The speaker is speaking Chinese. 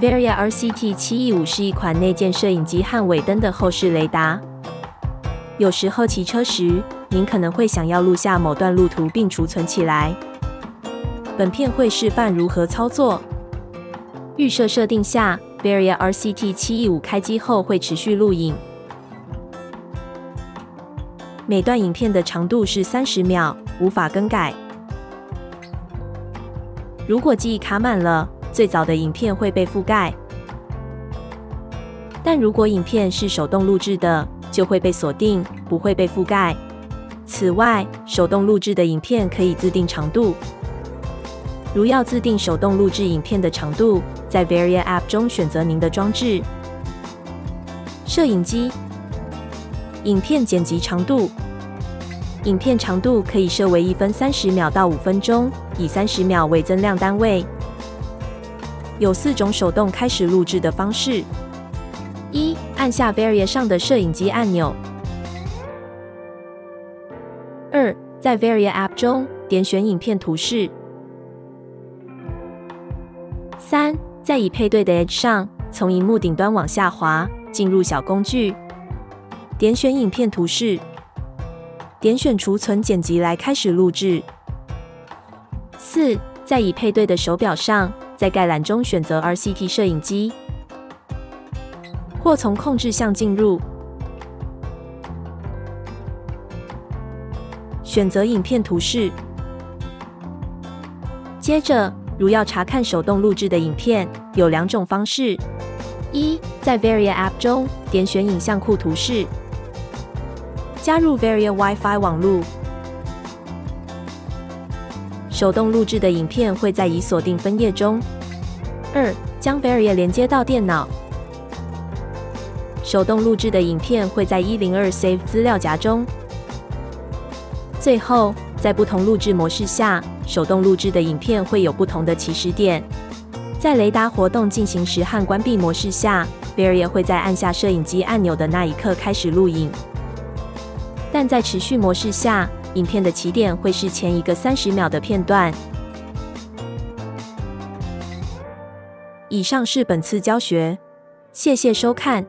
Varia RCT 七 E 五是一款内建摄影机和尾灯的后视雷达。有时候骑车时，您可能会想要录下某段路途并储存起来。本片会示范如何操作。预设设定下，Varia RCT 七 E 五开机后会持续录影。每段影片的长度是三十秒，无法更改。如果记忆卡满了，最早的影片会被覆盖。但如果影片是手动录制的，就会被锁定，不会被覆盖。此外，手动录制的影片可以自定长度。如要自定手动录制影片的长度，在 Varia App 中选择您的装置。摄影机。影片剪辑长度，影片长度可以设为一分三十秒到五分钟，以三十秒为增量单位。有四种手动开始录制的方式：一、按下 Varia 上的摄影机按钮；二、在 Varia App 中点选影片图示；三、在已配对的 Edge 上，从荧幕顶端往下滑，进入小工具。点选影片图示，点选储存剪辑来开始录制。四，在已配对的手表上，在概览中选择 RCT 摄影机，或从控制项进入，选择影片图示。接着，如要查看手动录制的影片，有两种方式：一，在 Varia App 中点选影像库图示。加入 Varia WiFi 网路，手动录制的影片会在已锁定分页中。二、将 Varia 连接到电脑，手动录制的影片会在一零二 Save 资料夹中。最后，在不同录制模式下，手动录制的影片会有不同的起始点。在雷达活动进行时和关闭模式下，Varia 会在按下摄影机按钮的那一刻开始录影。但在持续模式下，影片的起点会是前一个三十秒的片段。以上是本次教学，谢谢收看。